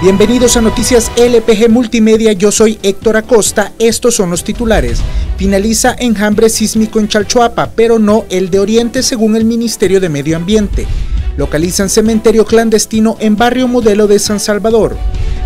Bienvenidos a Noticias LPG Multimedia, yo soy Héctor Acosta, estos son los titulares. Finaliza enjambre sísmico en Chalchuapa, pero no el de Oriente según el Ministerio de Medio Ambiente. Localizan cementerio clandestino en barrio modelo de San Salvador.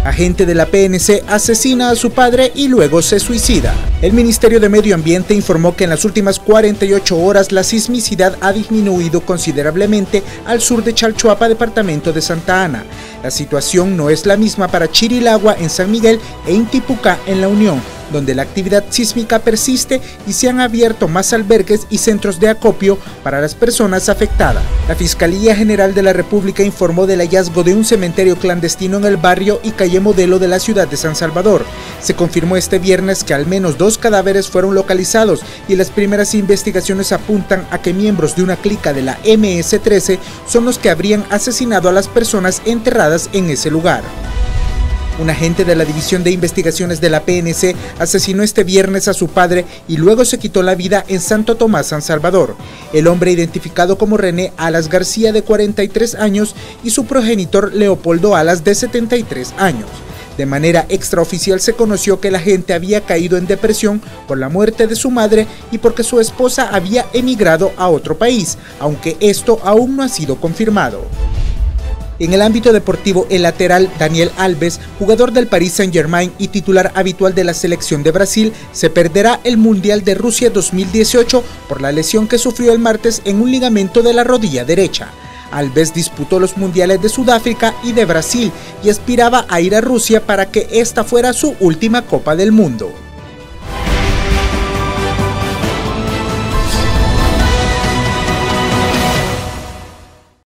Agente de la PNC asesina a su padre y luego se suicida. El Ministerio de Medio Ambiente informó que en las últimas 48 horas la sismicidad ha disminuido considerablemente al sur de Chalchuapa, departamento de Santa Ana. La situación no es la misma para Chirilagua en San Miguel e Intipucá en La Unión donde la actividad sísmica persiste y se han abierto más albergues y centros de acopio para las personas afectadas. La Fiscalía General de la República informó del hallazgo de un cementerio clandestino en el barrio y calle modelo de la ciudad de San Salvador. Se confirmó este viernes que al menos dos cadáveres fueron localizados y las primeras investigaciones apuntan a que miembros de una clica de la MS-13 son los que habrían asesinado a las personas enterradas en ese lugar. Un agente de la División de Investigaciones de la PNC asesinó este viernes a su padre y luego se quitó la vida en Santo Tomás, San Salvador. El hombre identificado como René Alas García de 43 años y su progenitor Leopoldo Alas de 73 años. De manera extraoficial se conoció que la gente había caído en depresión por la muerte de su madre y porque su esposa había emigrado a otro país, aunque esto aún no ha sido confirmado. En el ámbito deportivo, el lateral Daniel Alves, jugador del Paris Saint-Germain y titular habitual de la selección de Brasil, se perderá el Mundial de Rusia 2018 por la lesión que sufrió el martes en un ligamento de la rodilla derecha. Alves disputó los mundiales de Sudáfrica y de Brasil y aspiraba a ir a Rusia para que esta fuera su última Copa del Mundo.